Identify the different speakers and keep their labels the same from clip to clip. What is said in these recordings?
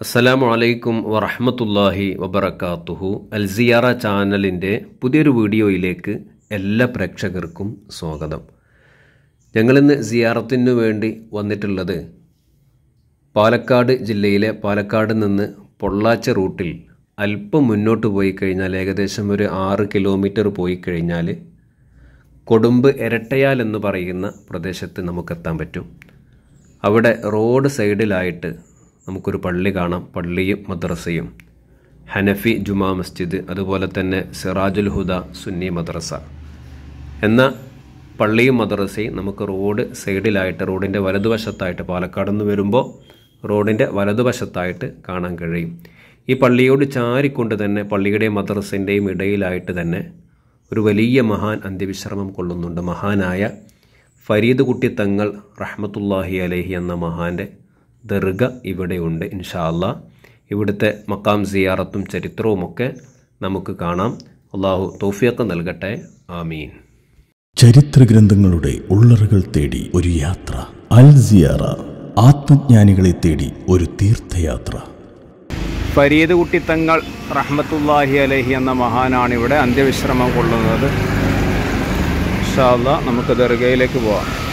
Speaker 1: അസ്സലാമു അലൈക്കും വറഹമത്തല്ലാഹി വബർക്കാത്തുഹു അൽസിയാറ ചാനലിന്റെ പുതിയൊരു വീഡിയോയിലേക്ക് എല്ലാ പ്രേക്ഷകർക്കും സ്വാഗതം. ഞങ്ങളിന്ന് സിയാറത്തിന് വേണ്ടി വന്നിട്ടുള്ളത് പാലക്കാട് ജില്ലയിലെ പാലക്കാട് നിന്ന് പൊള്ളാച്ച റൂട്ടിൽ അല്പം മുന്നോട്ട് പോയി കഴിഞ്ഞാൽ ഏകദേശം ഒരു ആറ് കിലോമീറ്റർ പോയി കഴിഞ്ഞാൽ കൊടുമ്പ് എരട്ടയാൽ എന്ന് പറയുന്ന പ്രദേശത്ത് നമുക്കെത്താൻ പറ്റും. അവിടെ റോഡ് സൈഡിലായിട്ട് നമുക്കൊരു പള്ളി കാണാം പള്ളിയും മദ്രസയും. ഹനഫി ജുമാ മസ്ജിദ് അതുപോലെ തന്നെ സിറാജുൽ ഹുദ സുന്നി മദ്രസ. എന്ന പള്ളിയും മദ്രസയും നമുക്ക് റോഡ് സൈഡിലായിട്ട് റോഡിന്റെ വലതുവശത്തായിട്ട് പാലക്കാട് നിന്ന് വരുമ്പോൾ റോഡിന്റെ വലതുവശത്തായിട്ട് കാണാൻ കഴിയും. ഈ പള്ളിയോട് ചാരിക്കൊണ്ട് തന്നെ പള്ളിയുടെയും മദ്രസിന്റെയും ഇടയിലായിട്ട് തന്നെ ഒരു വലിയ മഹാൻ അന്ത്യവിശ്രമം കൊള്ളുന്നുണ്ട്. മഹാനായ ഫരീദ് കുട്ടി തങ്ങൾ റഹ്മത്തുല്ലാഹി അലഹി എന്ന മഹാന്റെ ദർഗ ഇവിടെയുണ്ട് ഇൻഷാല്ല ഇവിടുത്തെ മക്കാം സിയാറത്തും ചരിത്രവുമൊക്കെ നമുക്ക് കാണാം. അള്ളാഹു തൗഫിയൊക്കെ നൽകട്ടെ. ആമീൻ.
Speaker 2: ചരിത്ര ഗ്രന്ഥങ്ങളുടെ ഉള്ളറുകൾ തേടി ഒരു യാത്ര. അൽ സിയാറ ആത്മജ്ഞാനികളെ തേടി ഒരു തീർത്ഥയാത്ര.
Speaker 3: ഫരീദ് കുട്ടിത്തങ്ങൾ റഹ്മത്തുല്ലാഹി അലഹി എന്ന മഹാനാണ് ഇവിടെ അന്ത്യവിശ്രമം കൊള്ളുന്നത്. ഇൻഷാല്ല നമുക്ക് ദർഗയിലേക്ക് പോവാം.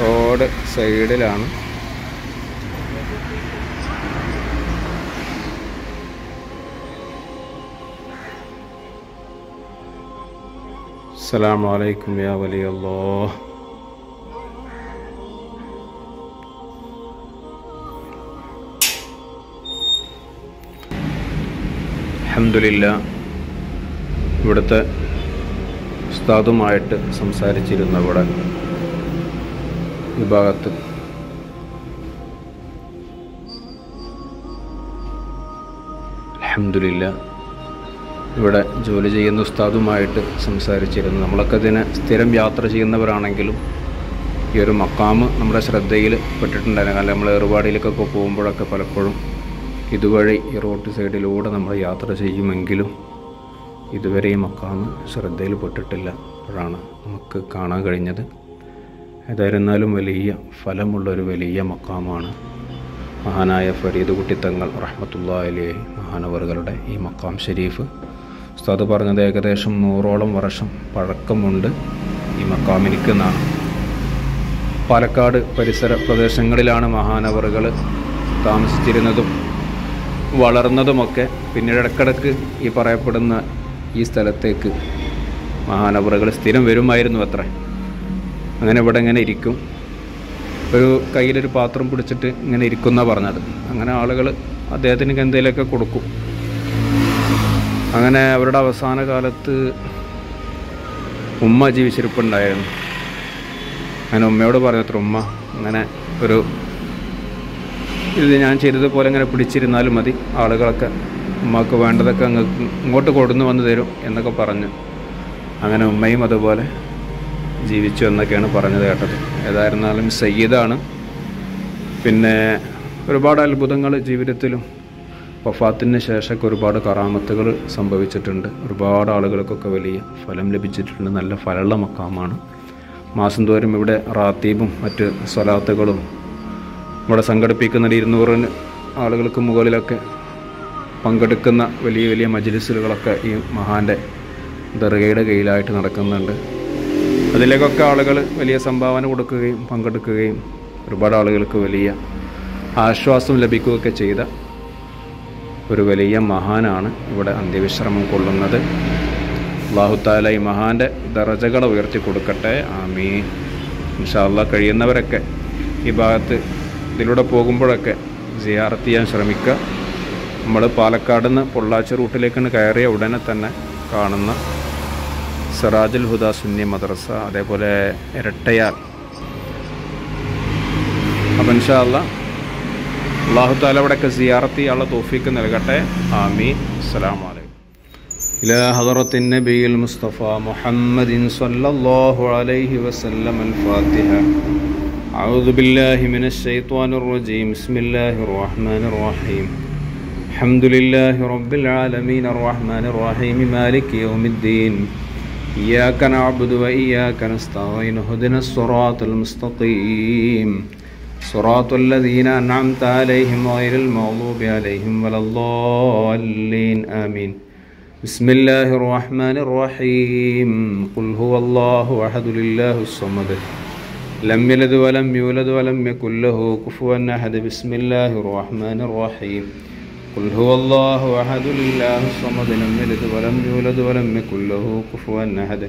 Speaker 3: റോഡ് സൈഡിലാണ്. അസ്സലാമു അലൈക്കും യാ വലിയല്ലോ അഹമ്മദില്ല ഇവിടുത്തെ ഉസ്താദുമായിട്ട് സംസാരിച്ചിരുന്ന ഇവിടെ വിഭാഗത്ത് അഹമ്മദില്ല ഇവിടെ ജോലി ചെയ്യുന്ന ഉസ്താദുമായിട്ട് സംസാരിച്ചിരുന്നു. നമ്മളൊക്കെ ഇതിന് സ്ഥിരം യാത്ര ചെയ്യുന്നവരാണെങ്കിലും ഈ ഒരു മക്കാമ് നമ്മുടെ ശ്രദ്ധയിൽ പെട്ടിട്ടുണ്ടായിരുന്നു. കാരണം നമ്മൾ ഏറുപാടിയിലേക്കൊക്കെ പോകുമ്പോഴൊക്കെ പലപ്പോഴും ഇതുവഴി ഈ റോഡ് സൈഡിലൂടെ നമ്മൾ യാത്ര ചെയ്യുമെങ്കിലും ഇതുവരെ ഈ മക്കാമ് ശ്രദ്ധയിൽ പെട്ടിട്ടില്ല. അപ്പോഴാണ് നമുക്ക് കാണാൻ കഴിഞ്ഞത്. ഏതായിരുന്നാലും വലിയ ഫലമുള്ളൊരു വലിയ മക്കാമാണ് മഹാനായ ഫരീദ് കുട്ടിത്തങ്ങൾ റഹ്മത്തുള്ള അലി മഹാനവറുകളുടെ ഈ മക്കാം ഷരീഫ് ഉസ്താദ് പറഞ്ഞത് ഏകദേശം നൂറോളം വർഷം പഴക്കമുണ്ട് ഈ മക്കാമിനിക്കെന്നാണ്. പാലക്കാട് പരിസര പ്രദേശങ്ങളിലാണ് മഹാനവറുകൾ താമസിച്ചിരുന്നതും വളർന്നതുമൊക്കെ. പിന്നീട് ഇടക്കിടക്ക് ഈ പറയപ്പെടുന്ന ഈ സ്ഥലത്തേക്ക് മഹാനവറുകൾ സ്ഥിരം വരുമായിരുന്നു അത്ര. അങ്ങനെ ഇവിടെ ഇങ്ങനെ ഇരിക്കും. ഒരു കയ്യിലൊരു പാത്രം പിടിച്ചിട്ട് ഇങ്ങനെ ഇരിക്കുന്ന പറഞ്ഞത്. അങ്ങനെ ആളുകൾ അദ്ദേഹത്തിന് എന്തെങ്കിലുമൊക്കെ കൊടുക്കും. അങ്ങനെ അവരുടെ അവസാന കാലത്ത് ഉമ്മ ജീവിച്ചിരിപ്പുണ്ടായിരുന്നു. അങ്ങനെ ഉമ്മയോട് പറഞ്ഞത്ര ഉമ്മ അങ്ങനെ ഒരു ഇത് ഞാൻ ചെയ്തതുപോലെ ഇങ്ങനെ പിടിച്ചിരുന്നാലും മതി. ആളുകളൊക്കെ ഉമ്മക്ക് വേണ്ടതൊക്കെ അങ്ങ് ഇങ്ങോട്ട് കൊടുന്നു വന്ന് തരും എന്നൊക്കെ പറഞ്ഞു. അങ്ങനെ ഉമ്മയും അതുപോലെ ജീവിച്ചു എന്നൊക്കെയാണ് പറഞ്ഞത് കേട്ടത്. ഏതായിരുന്നാലും സയ്യിദാണ്. പിന്നെ ഒരുപാട് അത്ഭുതങ്ങൾ ജീവിതത്തിലും വഫാത്തിന് ശേഷമൊക്കെ ഒരുപാട് കറാമത്തുകൾ സംഭവിച്ചിട്ടുണ്ട്. ഒരുപാട് ആളുകൾക്കൊക്കെ വലിയ ഫലം ലഭിച്ചിട്ടുണ്ട്. നല്ല ഫലമുള്ള മക്കാമാണ്. മാസം തോറും ഇവിടെ റാത്തീബും മറ്റ് സ്വലാത്തുകളും ഇവിടെ സംഘടിപ്പിക്കുന്ന ഇരുന്നൂറിന് ആളുകൾക്ക് മുകളിലൊക്കെ പങ്കെടുക്കുന്ന വലിയ വലിയ മജ്ലിസുകളൊക്കെ ഈ മഹാന്റെ ദർഗയുടെ കയ്യിലായിട്ട് നടക്കുന്നുണ്ട്. അതിലേക്കൊക്കെ ആളുകൾ വലിയ സംഭാവന കൊടുക്കുകയും പങ്കെടുക്കുകയും ഒരുപാട് ആളുകൾക്ക് വലിയ ആശ്വാസം ലഭിക്കുകയൊക്കെ ചെയ്ത ഒരു വലിയ മഹാനാണ് ഇവിടെ അന്ത്യവിശ്രമം കൊള്ളുന്നത്. അള്ളാഹുത്താല ഈ മഹാന്റെ ദറജകളെ ഉയർത്തി കൊടുക്കട്ടെ. ആമീൻ. ഇൻഷാല്ല കഴിയുന്നവരൊക്കെ ഈ ഭാഗത്ത് ഇതിലൂടെ പോകുമ്പോഴൊക്കെ സിയാറത്ത് ചെയ്യാൻ ശ്രമിക്കുക. നമ്മൾ പാലക്കാട് നിന്ന് പൊള്ളാച്ചി റൂട്ടിലേക്കാണ് കയറിയ ഉടനെ തന്നെ കാണുന്ന സിറാജുൽ ഹുദ സുന്നി മദ്രസ അതേപോലെ ഇരട്ടയാൽ അപ്പം ഇൻഷാല്ല അള്ളാഹു താല അവിടെയൊക്കെ സിയാറത്ത് ചെയ്യാനുള്ള തോഫീക്ക് നൽകട്ടെ ആമീൻ അസ്സലാമു അലൈക്കും إلى حضرة النبي المصطفى محمد صلى الله عليه وسلم الفاتحة أعوذ بالله من الشيطان الرجيم بسم الله الرحمن الرحيم الحمد لله رب العالمين الرحمن الرحيم مالك يوم الدين إياك نعبد وإياك نستعين اهدنا الصراط المستقيم. صراط الذين أنعمت عليهم غير المغضوب عليهم ولا الضالين آمين. بسم الله الرحمن الرحيم. قل هو الله أحد لله الصمد. لم يلد ولم يولد ولم يكن له كفوا أحد. بسم الله الرحمن الرحيم. قل هو الله أحد لله الصمد لم يلد ولم يولد ولم يكن له كفوا أحد.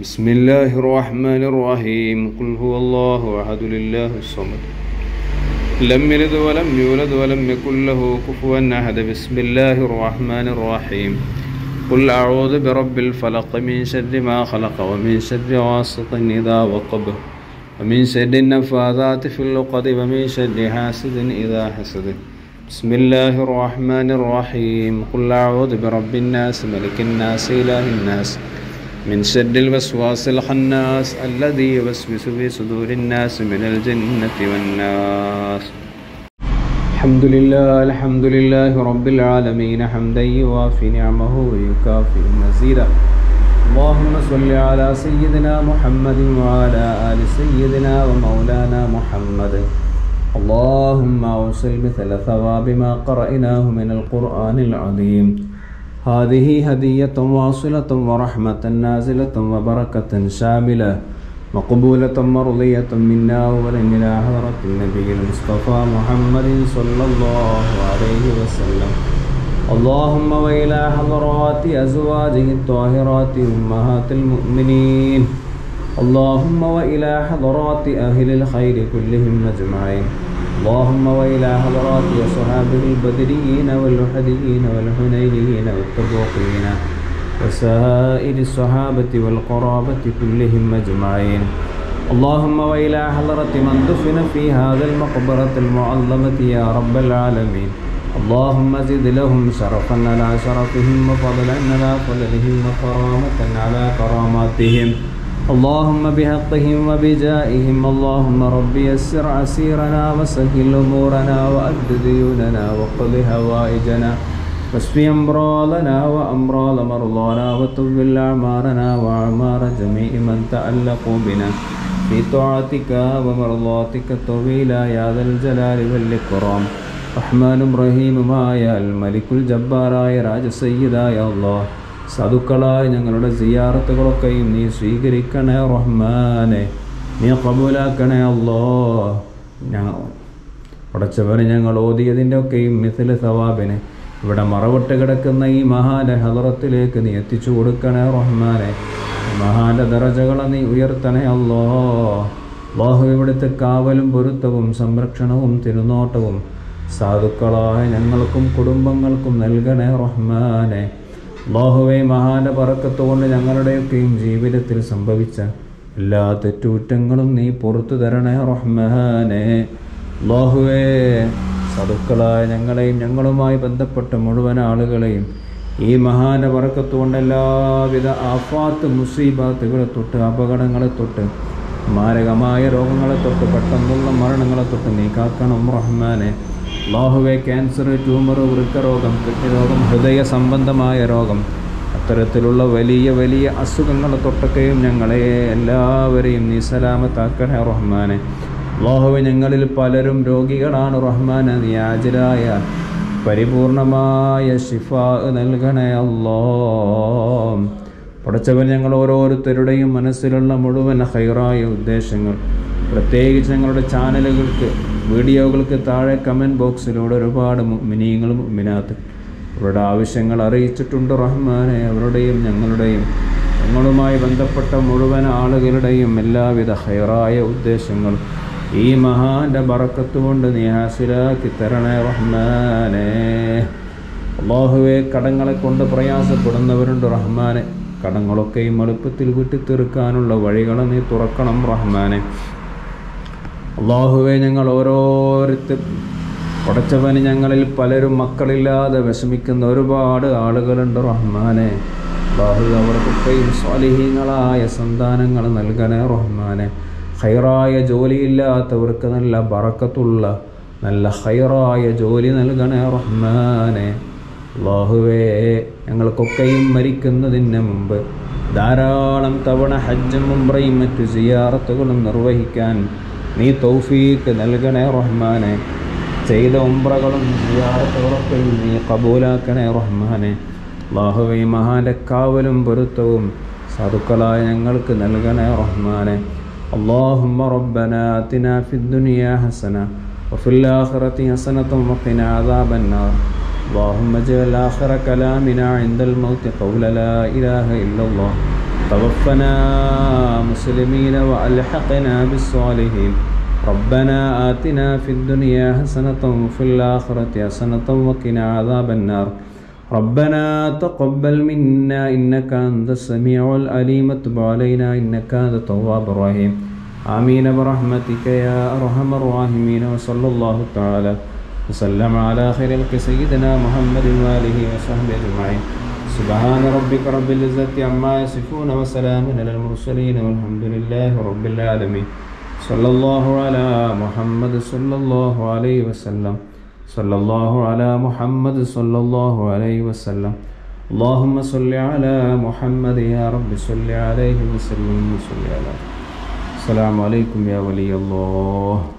Speaker 3: بسم الله الرحمن الرحيم. قل هو الله أحد لله الصمد لم يلد ولم يولد ولم يكن له كفوا أحد. بسم الله الرحمن الرحيم. قل أعوذ برب الفلق من شر ما خلق ومن شر غاسق إذا وقب ومن شر النفاذات في العقد ومن شر حاسد إذا حسد. بسم الله الرحمن الرحيم. قل أعوذ برب الناس ملك الناس إله الناس. من شر الوسواس الخناس الذي يوسوس في صدور الناس من الجنة والناس. الحمد لله الحمد لله رب العالمين. حمدا يوافي نعمه ويكافئ مزيدا اللهم صل على سيدنا محمد وعلى آل سيدنا ومولانا محمد. اللهم أوصل مثل ثواب ما قرأناه من القرآن العظيم. هذه هدية واصلة ورحمة نازلة وبركة شاملة مقبولة مرضية منا ومن إلى حضرة النبي المصطفى محمد صلى الله عليه وسلم. اللهم وإلى حضرات أزواجه الطاهرات أمهات المؤمنين. اللهم وإلى حضرات أهل الخير كلهم أجمعين. اللهم وإلى حضرات وصحابه البدريين والوحديين والحنينيين والتبوقين وسائر الصحابة والقرابة كلهم أجمعين. اللهم وإلى حضرة من دفن في هذا المقبرة المعظمة يا رب العالمين. اللهم زد لهم شرفا على شرفهم وفضلا على فضلهم وكرامة على كراماتهم. اللهم بحقهم وبجائهم اللهم رب يسر عسيرنا وسهل أمورنا وأد ديوننا وقض هوائجنا واشف أمراضنا وأمراض مرضانا وطول أعمارنا وأعمار جميع من تعلقوا بنا في طاعتك ومرضاتك طويلا يا ذا الجلال والإكرام റഹ്മാനും റഹീമുമായ അൽ മലിക്കുൽ ജബ്ബാറായ രാജസയ്യിദായ അള്ളാഹ് സതുക്കളായ ഞങ്ങളുടെ സിയാറത്തുകളൊക്കെയും നീ സ്വീകരിക്കണേ റഹ്മാനെ. നീ കബൂലാക്കണേ അല്ലോ ഞങ്ങൾ പടച്ചവന് ഞങ്ങൾ ഓതിയതിന്റെ ഒക്കെയും മിഥില സവാബിന് ഇവിടെ മറവിട്ട് കിടക്കുന്ന ഈ മഹാന ഹദറത്തിലേക്ക് നീ എത്തിച്ചു കൊടുക്കണേ റഹ്മാനെ. മഹാന ദറജകളെ നീ ഉയർത്തണേ അല്ലോ അള്ളാഹു ഇവിടുത്തെ കാവലും പൊരുത്തവും സംരക്ഷണവും തിരുനോട്ടവും സാധുക്കളായ ഞങ്ങൾക്കും കുടുംബങ്ങൾക്കും നൽകണേ റഹ്മാനെ. അള്ളാഹുവെ മഹാന്റെ പറക്കത്ത് കൊണ്ട് ഞങ്ങളുടെയൊക്കെയും ജീവിതത്തിൽ സംഭവിച്ച എല്ലാ തെറ്റുകുറ്റങ്ങളും നീ പുറത്തു തരണേ റഹ്മാനെ അള്ളാഹുവേ സതുക്കളായ ഞങ്ങളെയും ഞങ്ങളുമായി ബന്ധപ്പെട്ട മുഴുവൻ ആളുകളെയും ഈ മഹാന്റെ പറക്കത്ത് കൊണ്ട് എല്ലാവിധ ആഫാത്ത് മുസീബാത്തുകളെ തൊട്ട് അപകടങ്ങളെ തൊട്ട് മാരകമായ രോഗങ്ങളെ തൊട്ട് പെട്ടെന്നുള്ള മരണങ്ങളെ തൊട്ട് നീ കാക്കണം റഹ്മാനെ. അള്ളാഹുവെ ക്യാൻസർ ട്യൂമർ വൃക്കരോഗം കിഡ്നി ഹൃദയ സംബന്ധമായ രോഗം അത്തരത്തിലുള്ള വലിയ വലിയ അസുഖങ്ങളെ തൊട്ടൊക്കെയും ഞങ്ങളെ എല്ലാവരെയും നീ സലാമത്താക്കണേ റഹ്മാനെ. അള്ളാഹുവെ ഞങ്ങളിൽ പലരും രോഗികളാണ് റഹ്മാനെ നീ ആജിരായ പരിപൂർണമായ ഷിഫ നൽകണേ അല്ലോ. പഠിച്ചവൻ ഞങ്ങൾ ഓരോരുത്തരുടെയും മനസ്സിലുള്ള മുഴുവൻ ഹൈറായ ഉദ്ദേശങ്ങൾ പ്രത്യേകിച്ച് ഞങ്ങളുടെ ചാനലുകൾക്ക് വീഡിയോകൾക്ക് താഴെ കമന്റ് ബോക്സിലൂടെ ഒരുപാട് മിനിയങ്ങളും മിനാത്ത്. അവരുടെ ആവശ്യങ്ങൾ അറിയിച്ചിട്ടുണ്ട് റഹ്മാനെ അവരുടെയും ഞങ്ങളുടെയും. ഞങ്ങളുമായി ബന്ധപ്പെട്ട മുഴുവൻ ആളുകളുടെയും എല്ലാവിധ ഹൈറായ ഉദ്ദേശങ്ങളും ഈ മഹാന്റെ ബറക്കത്ത് കൊണ്ട് നീ ഹാസിലാക്കി തരണേ റഹ്മാനെ. അള്ളാഹുവെ കടങ്ങളെ കൊണ്ട് പ്രയാസപ്പെടുന്നവരുണ്ട് റഹ്മാനെ. കടങ്ങളൊക്കെയും എളുപ്പത്തിൽ വിട്ടിത്തീർക്കാനുള്ള വഴികളെ നീ തുറക്കണം റഹ്മാനെ. അള്ളാഹുവെ ഞങ്ങൾ ഓരോരുത്തർ പടച്ചവന് ഞങ്ങളിൽ പലരും മക്കളില്ലാതെ വിഷമിക്കുന്ന ഒരുപാട് ആളുകളുണ്ട് റഹ്മാനെ. അള്ളാഹു അവർക്കൊക്കെയും സ്വാലിഹീങ്ങളായ സന്താനങ്ങൾ നൽകണേ റഹ്മാനെ. ഹൈറായ ജോലിയില്ലാത്തവർക്ക് നല്ല ബറക്കത്തുള്ള നല്ല ഹൈറായ ജോലി നൽകണേ റഹ്മാനെ. അള്ളാഹുവേ ഞങ്ങൾക്കൊക്കെയും മരിക്കുന്നതിന് മുമ്പ് ധാരാളം തവണ ഹജ്ജും ഉംറയും മറ്റു സിയാറത്തുകളും നിർവഹിക്കാൻ നീ തൗഫീക്ക് നൽകണേ റഹ്മാനെ ചെയ്ത ഉംറകളും സിയാറത്തുകളൊക്കെ നീ കബൂലാക്കണേ റഹ്മാനെ അള്ളാഹുവേ മഹാന്റെ കാവലും പൊരുത്തവും സാധുക്കളായ ഞങ്ങൾക്ക് നൽകണേ റഹ്മാനെ اللهم ربنا آتنا في الدنيا حسنة وفي الآخرة حسنة وقنا عذاب النار اللهم اجعل آخر كلامنا عند الموت قول لا إله إلا الله توفنا مسلمين وألحقنا بالصالحين. ربنا آتنا في الدنيا حسنة وفي الآخرة حسنة وقنا عذاب النار. ربنا تقبل منا إنك أنت السميع العليم. تب علينا إنك أنت التواب الرحيم. آمين برحمتك يا أرحم الراحمين. وصلى الله تعالى وسلم على خير الخلق سيدنا محمد وآله وصحبه أجمعين. سبحان ربك رب العزة عما يصفون وسلام على المرسلين والحمد لله رب العالمين. صلى الله على محمد صلى الله عليه وسلم. صلى الله على محمد صلى الله عليه وسلم. اللهم صل على محمد يا رب. صل عليه وسلم. وصل على السلام عليكم يا ولي الله.